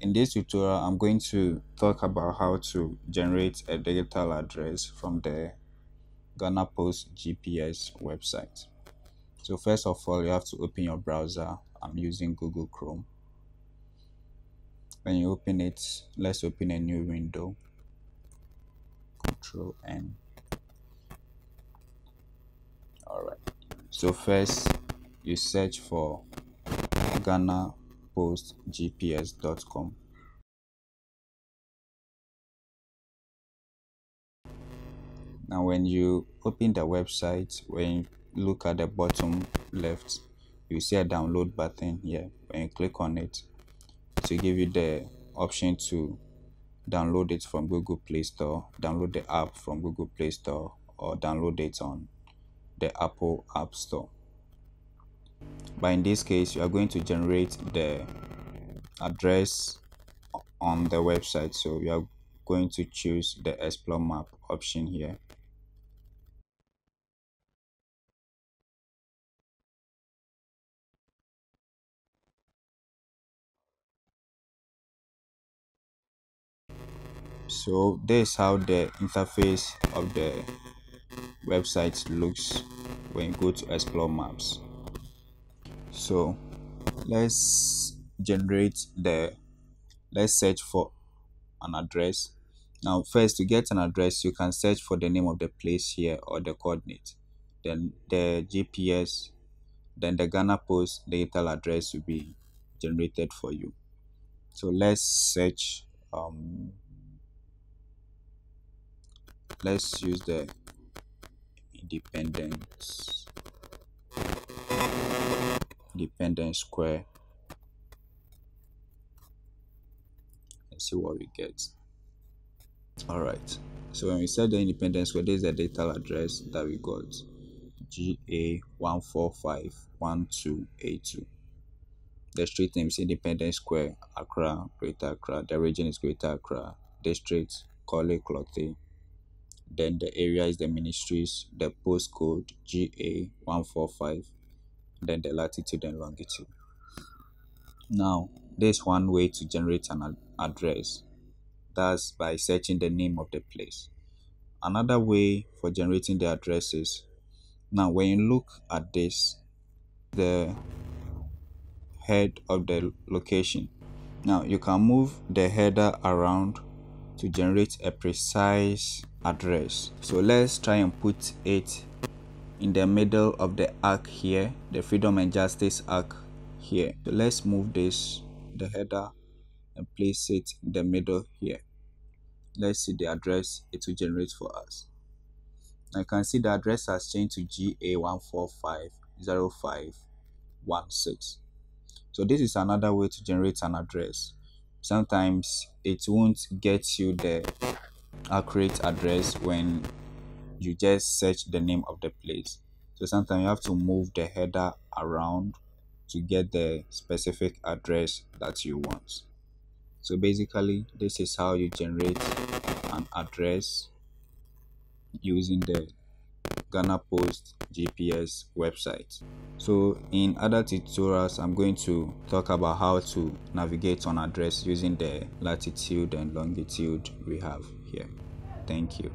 in this tutorial i'm going to talk about how to generate a digital address from the ghana post gps website. So first of all you have to open your browser. I'm using google chrome. When you open it let's open a new window. Control n. All right. So first you search for ghana postgps.com. Now, when you open the website, when you look at the bottom left, you see a download button here. When you click on it, to give you the option to download it from Google Play Store, download the app from Google Play Store, or download it on the Apple App Store but in this case you are going to generate the address on the website. So you are going to choose the explore map option here. So this is how the interface of the website looks when you go to explore maps so let's generate the let's search for an address. Now first to get an address you can search for the name of the place here or the coordinate. Then the gps then the ghana post digital address will be generated for you. So let's search um let's use the independence Independence Square and see what we get. Alright, so when we set the Independence Square, this is the data address that we got GA1451282. The street name is Independence Square, Accra, Greater Accra. The region is Greater Accra. District, Korle Klottey. Then the area is the ministries, the postcode GA145 then the latitude and longitude. Now, there's one way to generate an address. That's by searching the name of the place. Another way for generating the addresses. Now, when you look at this, the head of the location. Now, you can move the header around to generate a precise address. So let's try and put it in the middle of the arc here the freedom and justice arc here. So let's move this the header and place it in the middle here. Let's see the address it will generate for us. I can see the address has changed to GA1450516 so this is another way to generate an address. Sometimes it won't get you the accurate address when you just search the name of the place so sometimes you have to move the header around to get the specific address that you want so basically this is how you generate an address using the Ghana Post GPS website. So in other tutorials I'm going to talk about how to navigate on address using the latitude and longitude we have here. Thank you.